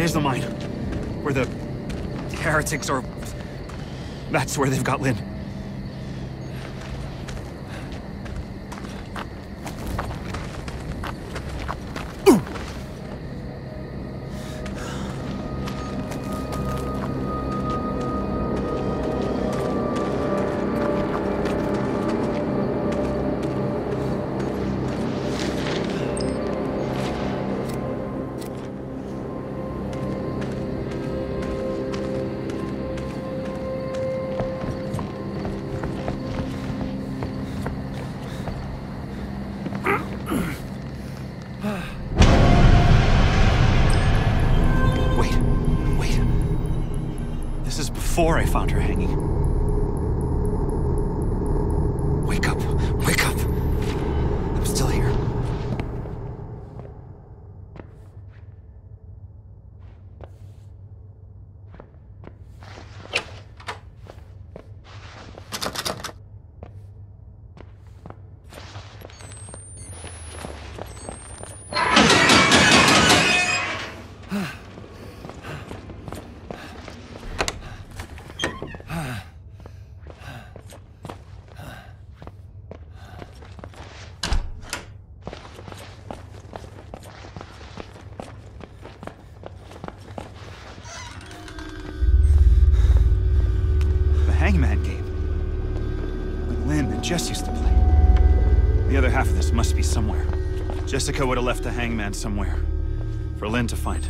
That is the mine. Where the heretics are... That's where they've got Lynn. Before I found her hanging. The other half of this must be somewhere. Jessica would have left the Hangman somewhere. For Lynn to find.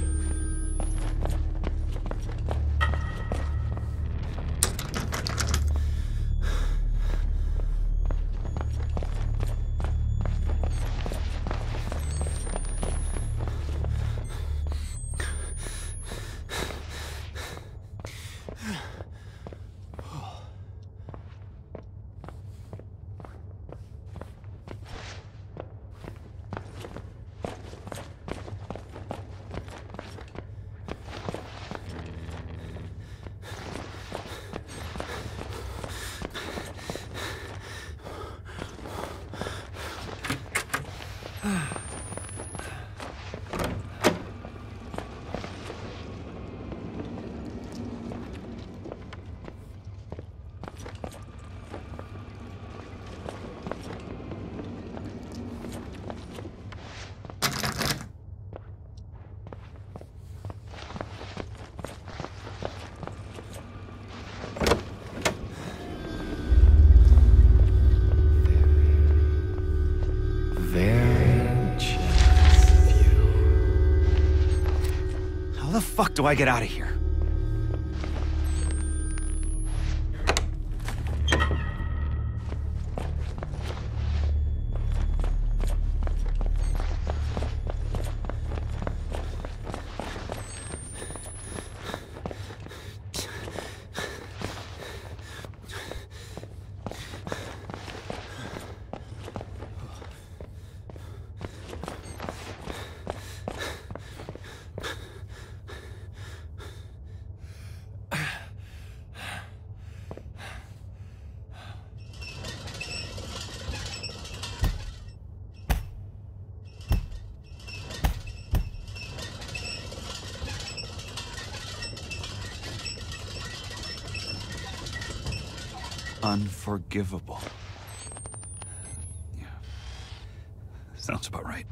Fuck do I get out of here? Unforgivable. Yeah. Sounds about right.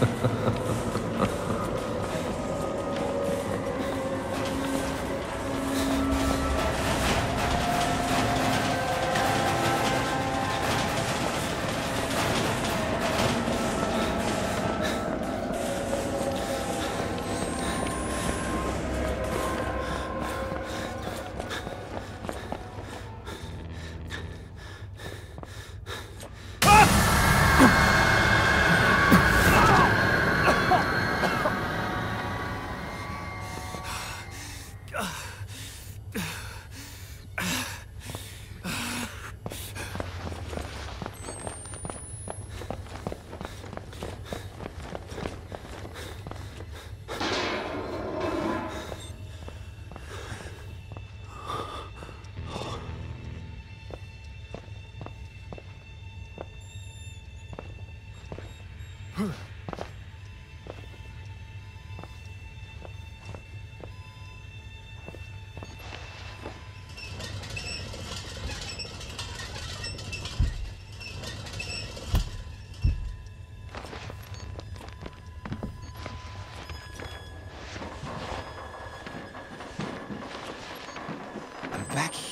Ha ha.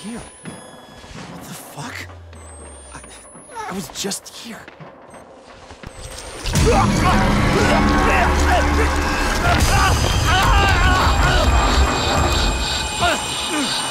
Here. What the fuck? I, I was just here.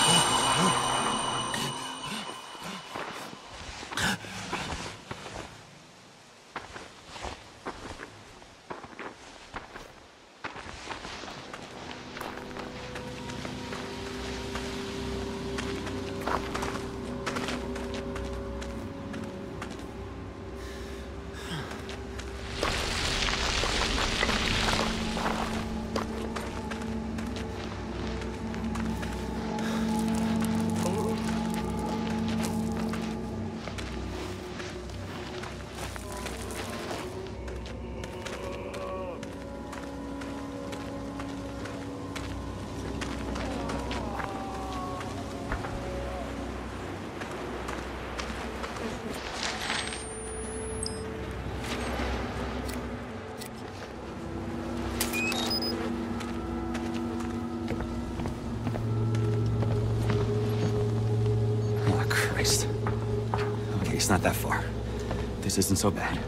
it's not that far. This isn't so bad.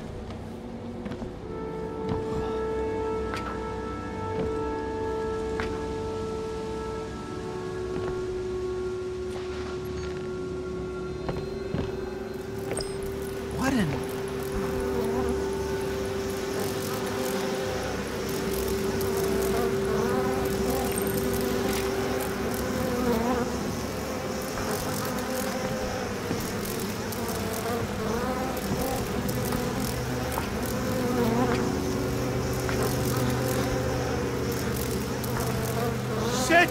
Shit!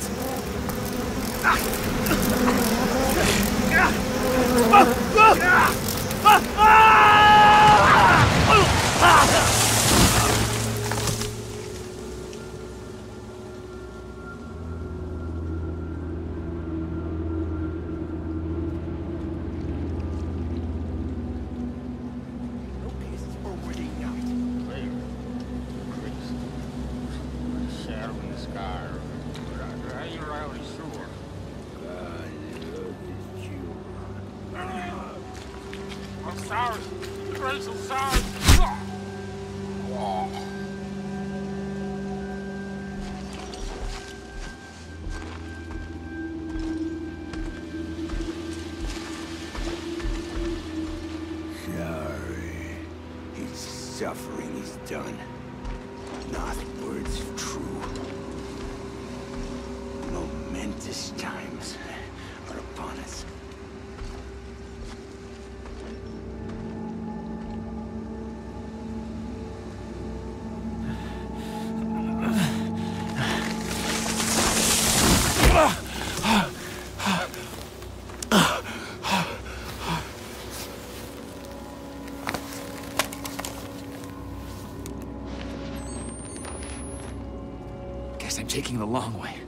Sorry. Rachel, sorry. His suffering is done. Not words true. Momentous times are upon us. Taking the long way.